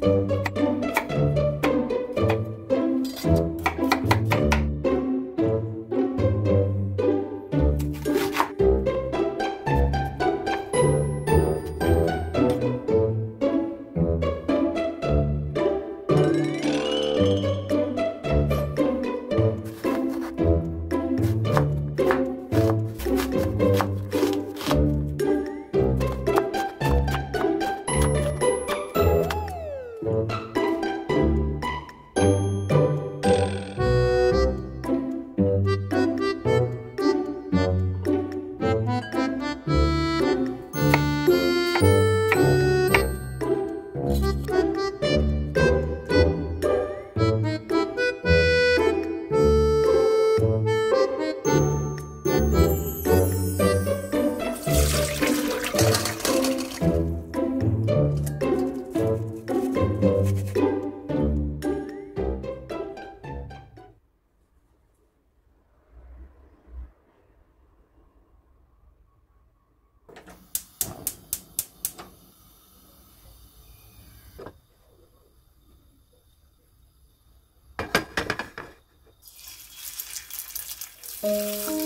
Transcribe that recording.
Música the